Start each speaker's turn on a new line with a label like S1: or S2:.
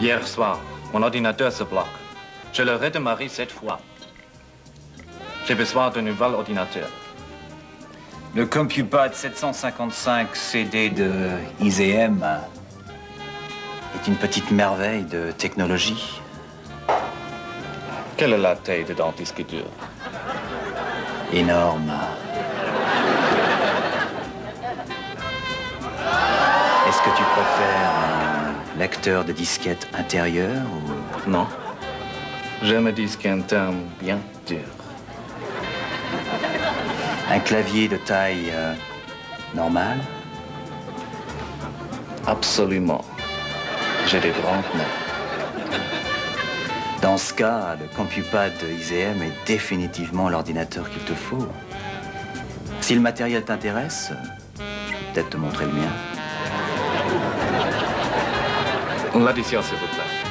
S1: Hier soir, mon ordinateur se bloque. Je le redémarré cette fois. J'ai besoin d'un nouvel ordinateur.
S2: Le CompuPad 755 CD de IZM est une petite merveille de technologie.
S1: Quelle est la taille de dans disque dur?
S2: Énorme. Est-ce que tu préfères un lecteur de disquette intérieur ou...
S1: Non. J'aime un disque interne bien dur.
S2: Un clavier de taille euh, normale?
S1: Absolument. J'ai des grandes mains.
S2: Dans ce cas, le CompuPad de IZM est définitivement l'ordinateur qu'il te faut. Si le matériel t'intéresse, je peux peut-être te montrer le mien.
S1: L'addition, s'il vous.